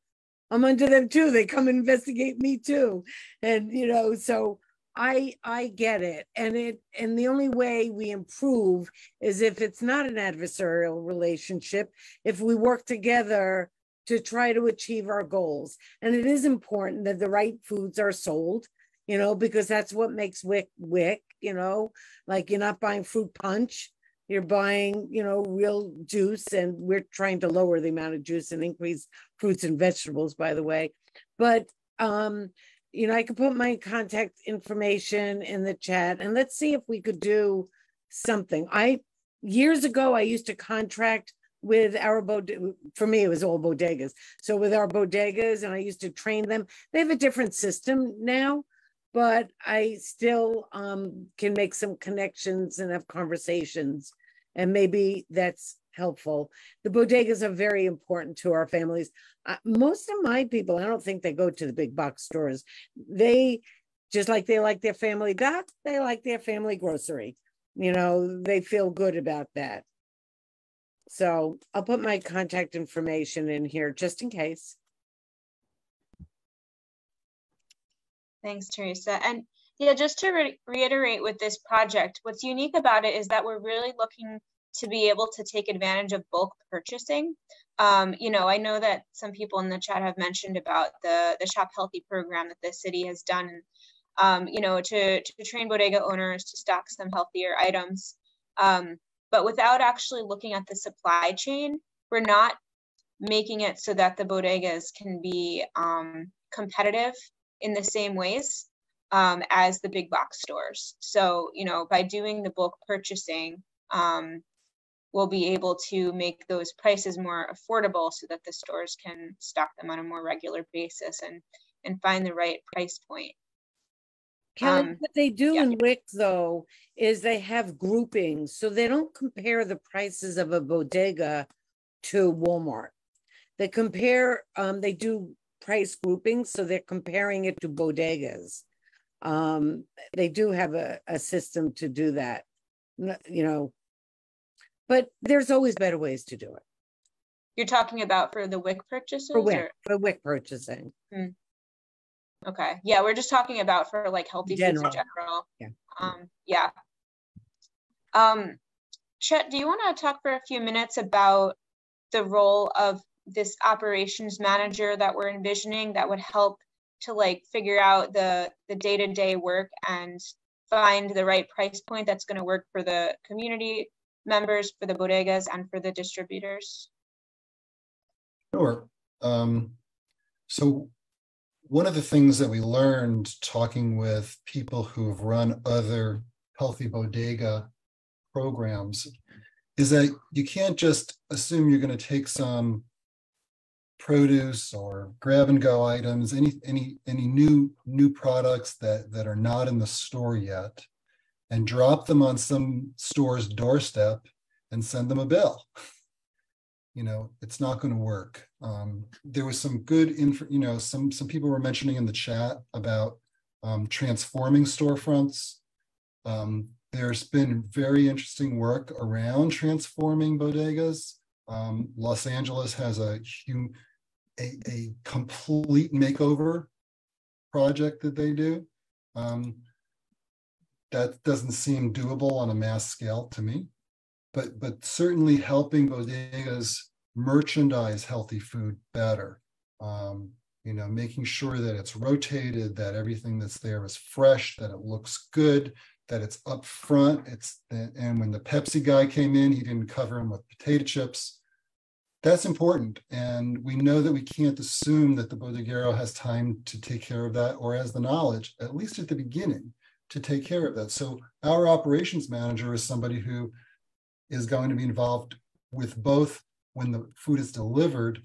I'm under them too. They come investigate me too. And you know, so I I get it. And it and the only way we improve is if it's not an adversarial relationship, if we work together to try to achieve our goals. And it is important that the right foods are sold, you know, because that's what makes WIC WIC, you know, like you're not buying fruit punch you're buying you know real juice and we're trying to lower the amount of juice and increase fruits and vegetables by the way. But um you know i could put my contact information in the chat and let's see if we could do something. I years ago i used to contract with our bod for me it was all bodegas. So with our bodegas and i used to train them they have a different system now but I still um, can make some connections and have conversations, and maybe that's helpful. The bodegas are very important to our families. Uh, most of my people, I don't think they go to the big box stores. They just like they like their family doc, they like their family grocery. You know, they feel good about that. So I'll put my contact information in here just in case. Thanks, Teresa. And yeah, just to re reiterate with this project, what's unique about it is that we're really looking to be able to take advantage of bulk purchasing. Um, you know, I know that some people in the chat have mentioned about the, the Shop Healthy program that the city has done, um, you know, to, to train bodega owners to stock some healthier items. Um, but without actually looking at the supply chain, we're not making it so that the bodegas can be um, competitive in the same ways um, as the big box stores. So, you know, by doing the bulk purchasing, um, we'll be able to make those prices more affordable so that the stores can stock them on a more regular basis and and find the right price point. Kelly, um, what they do yeah. in WIC though is they have groupings, so they don't compare the prices of a bodega to Walmart. They compare, um, they do price groupings, so they're comparing it to bodegas. Um, they do have a, a system to do that, you know, but there's always better ways to do it. You're talking about for the WIC purchases? For WIC, or? for WIC purchasing. Hmm. Okay. Yeah, we're just talking about for like healthy general. foods in general. Yeah. Um, yeah. Um, Chet, do you want to talk for a few minutes about the role of this operations manager that we're envisioning that would help to like figure out the the day-to-day work and find the right price point that's going to work for the community members for the bodegas and for the distributors. Sure. Um, so one of the things that we learned talking with people who've run other healthy bodega programs is that you can't just assume you're going to take some produce or grab and go items, any any any new new products that that are not in the store yet, and drop them on some store's doorstep and send them a bill. You know, it's not going to work. Um, there was some good info. You know, some some people were mentioning in the chat about um, transforming storefronts. Um, there's been very interesting work around transforming bodegas Um, Los Angeles has a, a, a complete makeover project that they do. Um, that doesn't seem doable on a mass scale to me, but but certainly helping bodegas merchandise healthy food better. Um, you know, making sure that it's rotated, that everything that's there is fresh, that it looks good, that it's up front. It's and when the Pepsi guy came in, he didn't cover him with potato chips. That's important. And we know that we can't assume that the bodeguero has time to take care of that or has the knowledge, at least at the beginning, to take care of that. So our operations manager is somebody who is going to be involved with both when the food is delivered,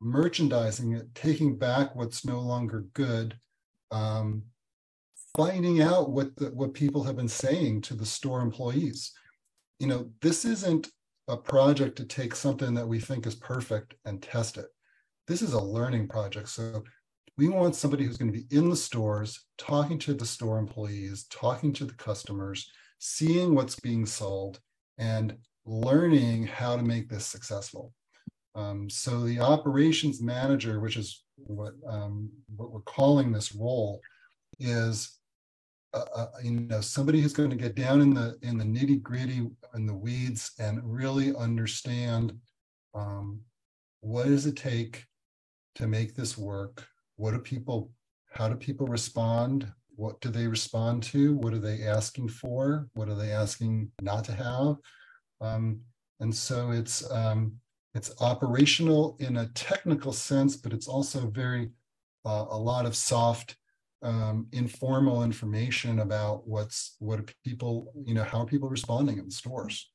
merchandising it, taking back what's no longer good, um, finding out what the, what people have been saying to the store employees. You know, this isn't a project to take something that we think is perfect and test it. This is a learning project. So we want somebody who's going to be in the stores, talking to the store employees, talking to the customers, seeing what's being sold, and learning how to make this successful. Um, so the operations manager, which is what um, what we're calling this role, is uh, uh, you know somebody who's going to get down in the in the nitty gritty and the weeds and really understand um, what does it take to make this work? What do people how do people respond? What do they respond to? What are they asking for? What are they asking not to have? Um, and so it's um, it's operational in a technical sense but it's also very uh, a lot of soft um, informal information about what's what people you know how are people responding in the stores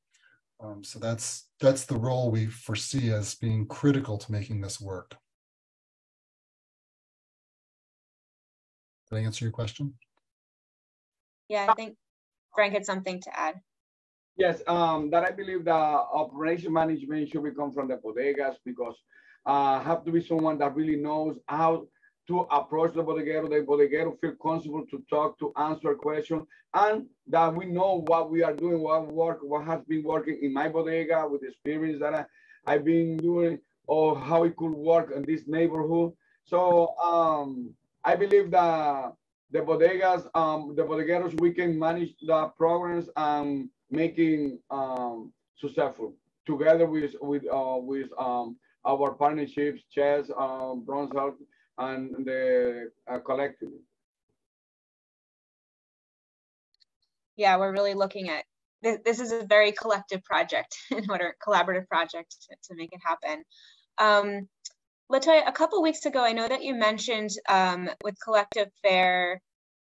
um, so that's that's the role we foresee as being critical to making this work Did I answer your question? Yeah, I think Frank had something to add. Yes, um, that I believe the operation management should be come from the bodegas because uh, have to be someone that really knows how to approach the bodeguero. The bodeguero feel comfortable to talk, to answer questions, and that we know what we are doing, what work, what has been working in my bodega with the experience that I, I've been doing, or how it could work in this neighborhood. So um, I believe that the bodegas, um, the bodegueros, we can manage the programs and making um, successful together with with uh, with um, our partnerships, Chet, um, Bronx Health, and the uh, collective. Yeah, we're really looking at this, this is a very collective project [LAUGHS] in order collaborative project to, to make it happen. Um, LaToya, a couple weeks ago, I know that you mentioned um, with Collective Fare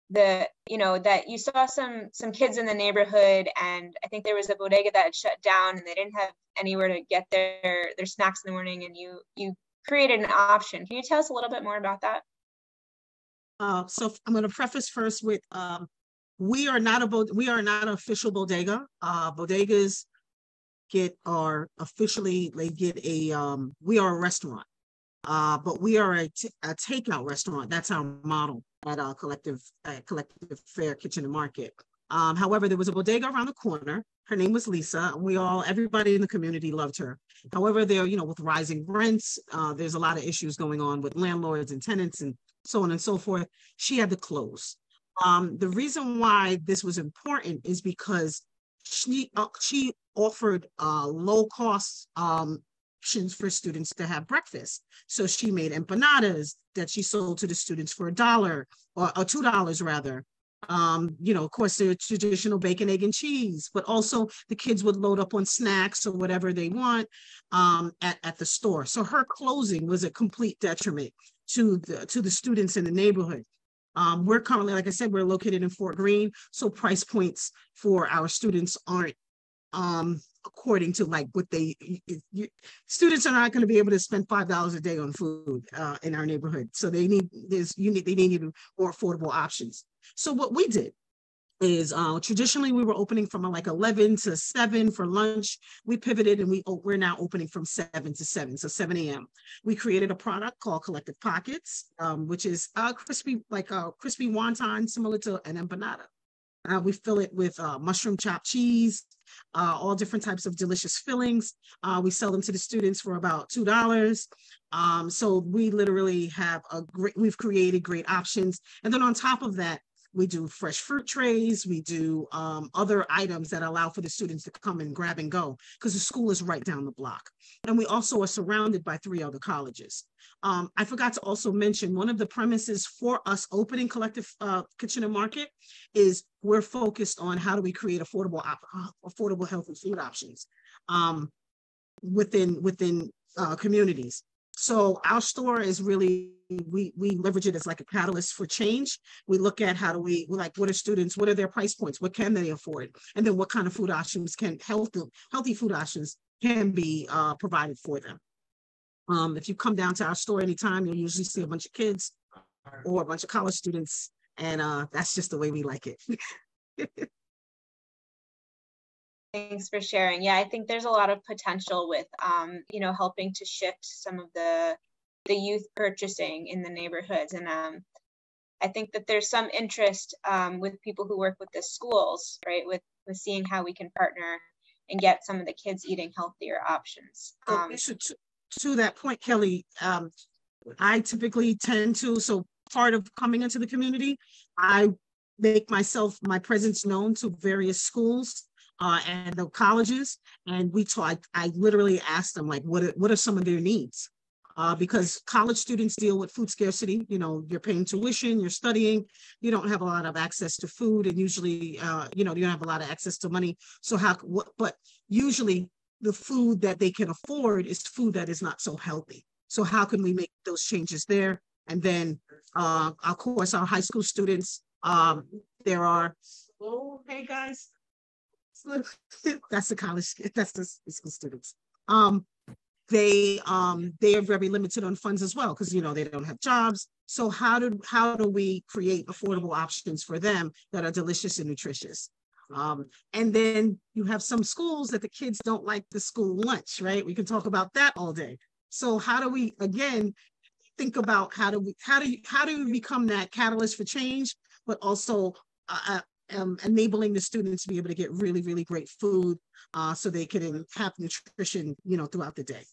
the you know that you saw some some kids in the neighborhood and i think there was a bodega that had shut down and they didn't have anywhere to get their their snacks in the morning and you you created an option can you tell us a little bit more about that uh, so i'm going to preface first with um, we are not a we are not an official bodega uh, bodegas get are officially they get a um, we are a restaurant uh, but we are a, a takeout restaurant. That's our model at our collective uh, Collective Fare kitchen and market. Um, however, there was a bodega around the corner. Her name was Lisa. We all, everybody in the community loved her. However, there, you know, with rising rents, uh, there's a lot of issues going on with landlords and tenants and so on and so forth. She had to close. Um, the reason why this was important is because she uh, she offered uh, low cost um, options for students to have breakfast. So she made empanadas that she sold to the students for a dollar or, or two dollars rather. Um, you know, of course, the traditional bacon, egg, and cheese, but also the kids would load up on snacks or whatever they want um, at, at the store. So her closing was a complete detriment to the to the students in the neighborhood. Um, we're currently, like I said, we're located in Fort Greene, so price points for our students aren't um, according to like what they you, students are not going to be able to spend five dollars a day on food uh, in our neighborhood. So they need there's you need they need more affordable options. So what we did is uh, traditionally we were opening from like 11 to 7 for lunch. We pivoted and we oh, we're now opening from 7 to 7 so 7 a.m we created a product called collective pockets um, which is a crispy like a crispy wonton similar to an empanada Uh, we fill it with uh, mushroom chopped cheese, uh, all different types of delicious fillings. Uh, we sell them to the students for about two dollars. Um, so we literally have a great. We've created great options, and then on top of that, we do fresh fruit trays. We do um, other items that allow for the students to come and grab and go because the school is right down the block. And we also are surrounded by three other colleges. Um, I forgot to also mention one of the premises for us opening Collective uh, Kitchen and Market is we're focused on how do we create affordable, uh, affordable health and food options um, within within uh, communities. So our store is really we we leverage it as like a catalyst for change. We look at how do we like what are students, what are their price points, what can they afford, and then what kind of food options can healthy healthy food options can be uh, provided for them. Um, if you come down to our store anytime, you'll usually see a bunch of kids or a bunch of college students, and uh, that's just the way we like it. [LAUGHS] Thanks for sharing. Yeah, I think there's a lot of potential with, um, you know, helping to shift some of the the youth purchasing in the neighborhoods, and um, I think that there's some interest um, with people who work with the schools, right, with with seeing how we can partner and get some of the kids eating healthier options. Um, to, to that point, Kelly, um, I typically tend to so part of coming into the community, I make myself my presence known to various schools uh, and the colleges. And we talk, I literally ask them like, what are, what are some of their needs? Uh, because college students deal with food scarcity. You know, you're paying tuition, you're studying, you don't have a lot of access to food, and usually, uh, you know, you don't have a lot of access to money. So how? What? But usually, the food that they can afford is food that is not so healthy. So how can we make those changes there? And then, uh, of course, our high school students. Um, there are. Oh, hey guys. [LAUGHS] that's the college, that's the school students. Um, they um they are very limited on funds as well because you know they don't have jobs. So how do how do we create affordable options for them that are delicious and nutritious? Um, and then you have some schools that the kids don't like the school lunch, right? We can talk about that all day. So how do we again think about how do we how do you, how do we become that catalyst for change, but also uh, uh um, enabling the students to be able to get really, really great food uh, so they can have nutrition, you know, throughout the day.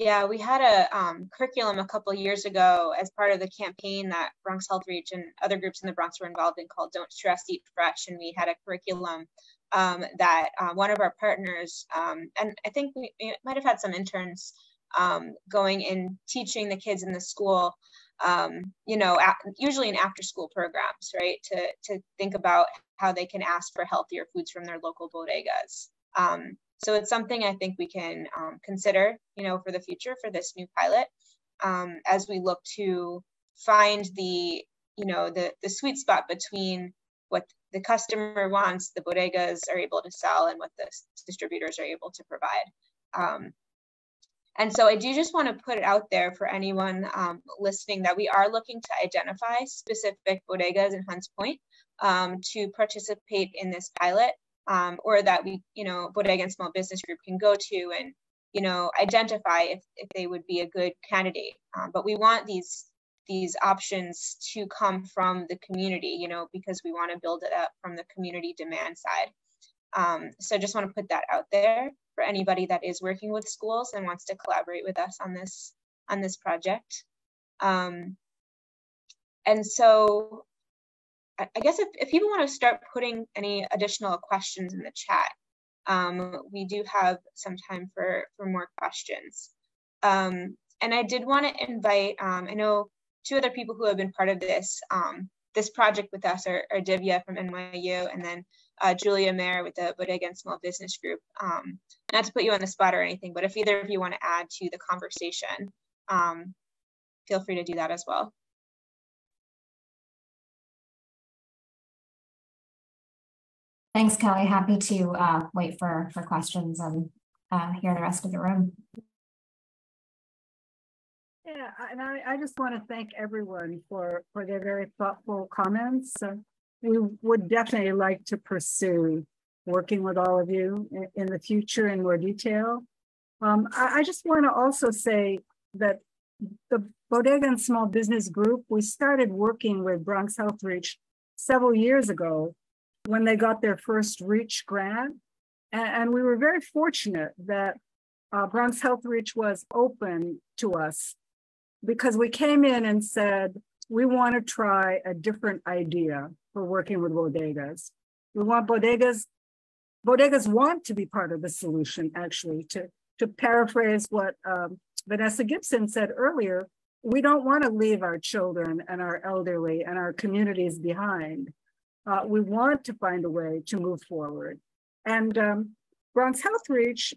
Yeah, we had a um, curriculum a couple years ago as part of the campaign that Bronx Health Reach and other groups in the Bronx were involved in called Don't Stress, Eat Fresh. And we had a curriculum um, that uh, one of our partners, um, and I think we, we, might have had some interns um, going and teaching the kids in the school um, you know, usually in after school programs, right? To, to think about how they can ask for healthier foods from their local bodegas. So it's something I think we can um, consider, you know, for the future for this new pilot um, as we look to find the, you know, the, the sweet spot between what the customer wants, the bodegas are able to sell, and what the distributors are able to provide. Um, and so I do just want to put it out there for anyone um, listening that we are looking to identify specific bodegas in Hunts Point um, to participate in this pilot, um, or that we, you know, bodega and small business group can go to and, you know, identify if, if they would be a good candidate. Um, but we want these these options to come from the community, you know, because we want to build it up from the community demand side. Um, so just want to put that out there for anybody that is working with schools and wants to collaborate with us on this on this project. Um, and so I, guess if, if people want to start putting any additional questions in the chat, um, we do have some time for, for more questions. Um, and I did want to invite, um, I know two other people who have been part of this um, this project with us are, are Divya from NYU and then uh, Julia Mayer with the Bodega and Small Business Group. Um, not to put you on the spot or anything, but if either of you want to add to the conversation, um, feel free to do that as well. Thanks, Kelly. Happy to uh, wait for, for questions and uh, hear the rest of the room. Yeah, and I, I just want to thank everyone for, for their very thoughtful comments. Uh, we would definitely like to pursue working with all of you in, in the future in more detail. Um, I, I just want to also say that the Bodega and Small Business Group, we started working with Bronx Health Reach several years ago when they got their first REACH grant. And, and we were very fortunate that uh, Bronx Health Reach was open to us because we came in and said, we want to try a different idea for working with bodegas. We want bodegas, bodegas want to be part of the solution, actually, to, to paraphrase what um, Vanessa Gibson said earlier, we don't want to leave our children and our elderly and our communities behind. Uh, we want to find a way to move forward. And um, Bronx Health Reach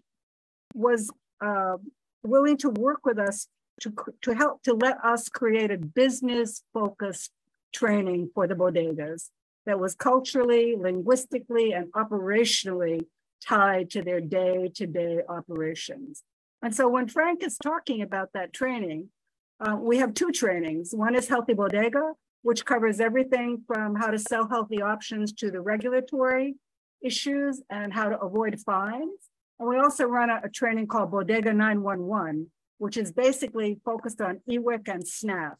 was uh, willing to work with us to, to help to let us create a business focused training for the bodegas that was culturally, linguistically, and operationally tied to their day to day operations. And so when Frank is talking about that training, uh, we have two trainings. One is Healthy Bodega, which covers everything from how to sell healthy options to the regulatory issues and how to avoid fines. And we also run a, a training called Bodega 911, which is basically focused on EWIC and SNAP,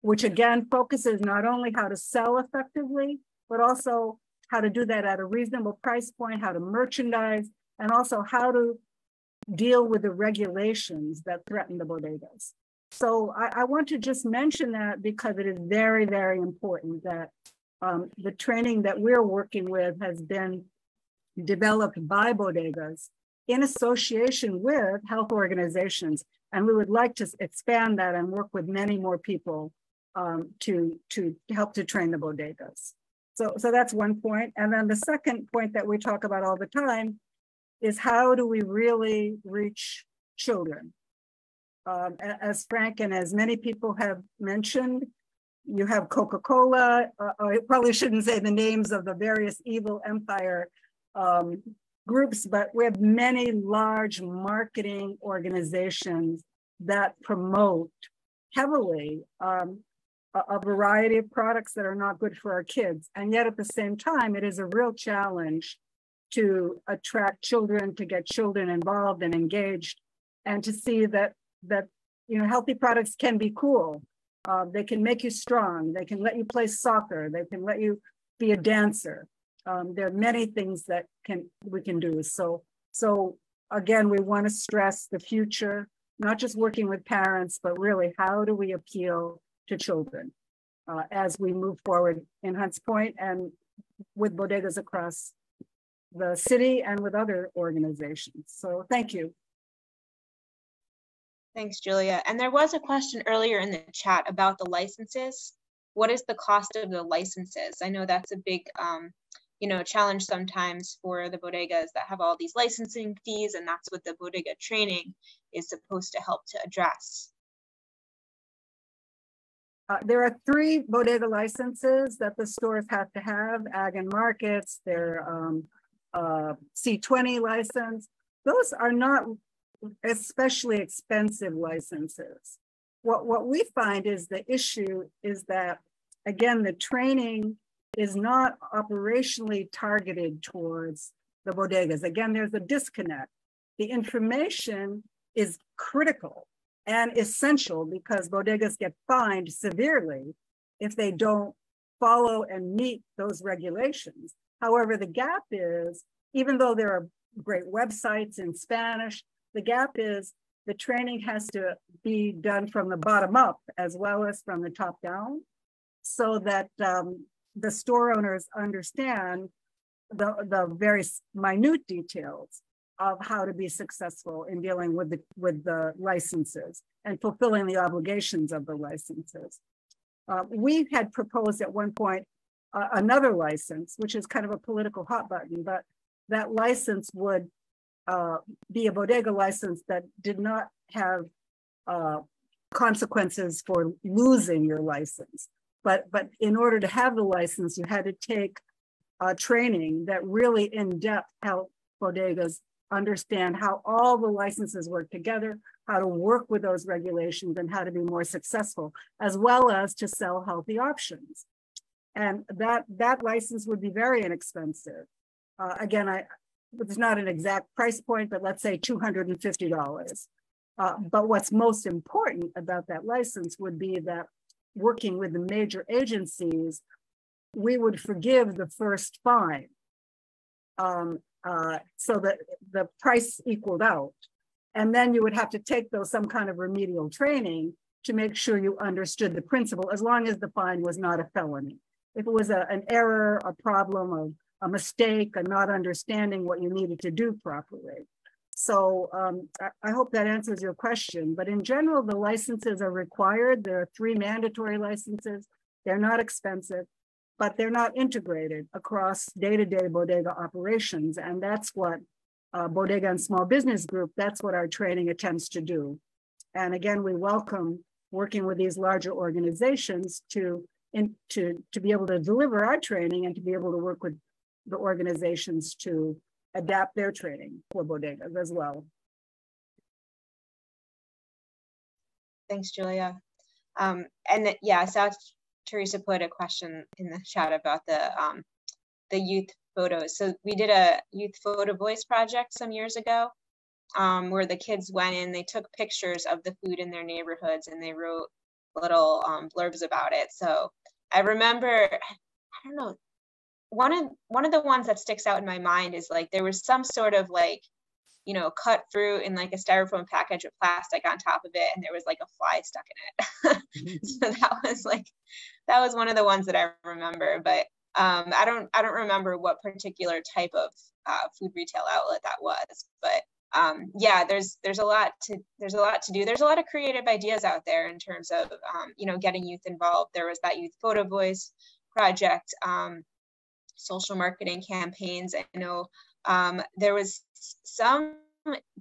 which again focuses not only how to sell effectively, but also how to do that at a reasonable price point, how to merchandise, and also how to deal with the regulations that threaten the bodegas. So I, I want to just mention that because it is very, very important that um, the training that we're working with has been developed by bodegas in association with health organizations. And we would like to expand that and work with many more people um, to, to help to train the bodegas. So, so that's one point. And then the second point that we talk about all the time is how do we really reach children? Um, as Frank and as many people have mentioned, you have Coca-Cola, uh, I probably shouldn't say the names of the various evil empire um, groups, but we have many large marketing organizations that promote heavily um, a, a variety of products that are not good for our kids. And yet at the same time, it is a real challenge to attract children, to get children involved and engaged, and to see that that you know healthy products can be cool. Uh, they can make you strong. They can let you play soccer. They can let you be a dancer. Um, there are many things that can we can do. So so again, we want to stress the future, not just working with parents, but really how do we appeal to children uh, as we move forward in Hunts Point and with bodegas across the city and with other organizations. So thank you. Thanks, Julia. And there was a question earlier in the chat about the licenses. What is the cost of the licenses? I know that's a big, um, you know, challenge sometimes for the bodegas that have all these licensing fees, and that's what the bodega training is supposed to help to address. Uh, there are three bodega licenses that the stores have to have, ag and markets, their um, uh, C20 license. Those are not especially expensive licenses. What, what we find is the issue is that, again, the training is not operationally targeted towards the bodegas. Again, there's a disconnect. The information is critical and essential because bodegas get fined severely if they don't follow and meet those regulations. However, the gap is, even though there are great websites in Spanish, the gap is the training has to be done from the bottom up as well as from the top down so that um, the store owners understand the, the very minute details of how to be successful in dealing with the, with the licenses and fulfilling the obligations of the licenses. Uh, we had proposed at one point uh, another license, which is kind of a political hot button, but that license would uh, be a bodega license that did not have uh, consequences for losing your license. But, but in order to have the license, you had to take training that really in depth helped bodegas understand how all the licenses work together, how to work with those regulations and how to be more successful, as well as to sell healthy options. And that, that license would be very inexpensive. Uh, again, I, it's not an exact price point, but let's say $250. Uh, but what's most important about that license would be that working with the major agencies, we would forgive the first fine. Um, uh, so that the price equaled out. And then you would have to take those some kind of remedial training to make sure you understood the principle, as long as the fine was not a felony. If it was a, an error, a problem, a, mistake, and not understanding what you needed to do properly. So um, I, I, hope that answers your question. But in general, the licenses are required. There are three mandatory licenses. They're not expensive, but they're not integrated across day-to-day -day bodega operations. And that's what uh, Bodega and Small Business Group, that's what our training attempts to do. And again, we welcome working with these larger organizations to, in, to, to be able to deliver our training and to be able to work with the organizations to adapt their training for bodegas as well. Thanks, Julia. Um, and yeah, I saw Teresa put a question in the chat about the um, the youth photos. So we did a youth photo voice project some years ago um, where the kids went in, they took pictures of the food in their neighborhoods and they wrote little um, blurbs about it. So I remember, I don't know, one of one of the ones that sticks out in my mind is like there was some sort of like you know cut through in like a styrofoam package of plastic on top of it and there was like a fly stuck in it. [LAUGHS] So that was like that was one of the ones that i remember but um, i don't i don't remember what particular type of uh, food retail outlet that was but um, yeah there's there's a lot to there's a lot to do. There's a lot of creative ideas out there in terms of um, you know getting youth involved. There was that youth photo voice project um, social marketing campaigns. I know um, there was some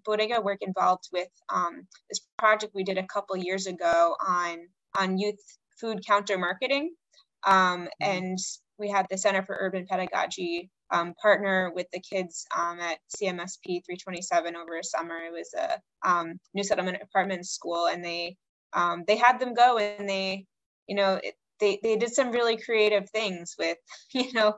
bodega work involved with um, this project we did a couple years ago on on youth food counter marketing, um, mm-hmm. and we had the Center for Urban Pedagogy um, partner with the kids um, at CMSP 327 over a summer. It was a um, new settlement apartment school, and they um, they had them go and they, you know, it, they they did some really creative things with, [LAUGHS] you know,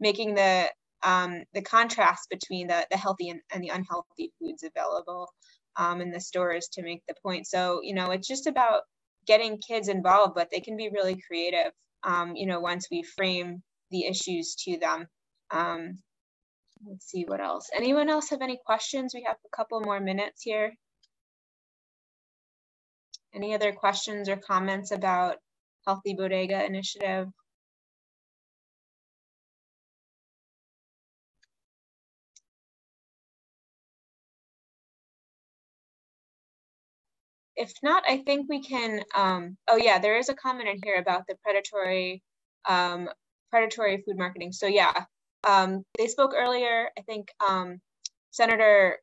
making the um, the contrast between the, the healthy and, and the unhealthy foods available um, in the stores to make the point. So, you know, it's just about getting kids involved, but they can be really creative, um, you know, once we frame the issues to them. Um, let's see what else. Anyone else have any questions? We have a couple more minutes here. Any other questions or comments about Healthy Bodega Initiative? If not, I think we can, um, oh yeah, there is a comment in here about the predatory, um, predatory food marketing. So yeah, um, they spoke earlier, I think um, Senator,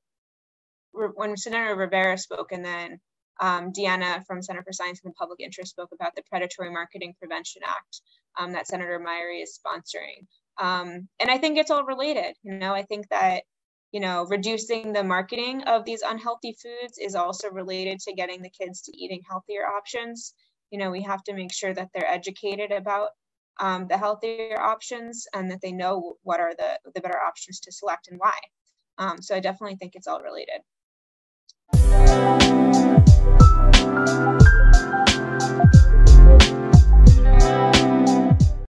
when Senator Rivera spoke and then um, Deanna from Center for Science and the Public Interest spoke about the Predatory Marketing Prevention Act um, that Senator Myrie is sponsoring. And I think it's all related. You know, I think that you know, reducing the marketing of these unhealthy foods is also related to getting the kids to eating healthier options. You know, we have to make sure that they're educated about um, the healthier options and that they know what are the, the better options to select and why. Um, so I definitely think it's all related.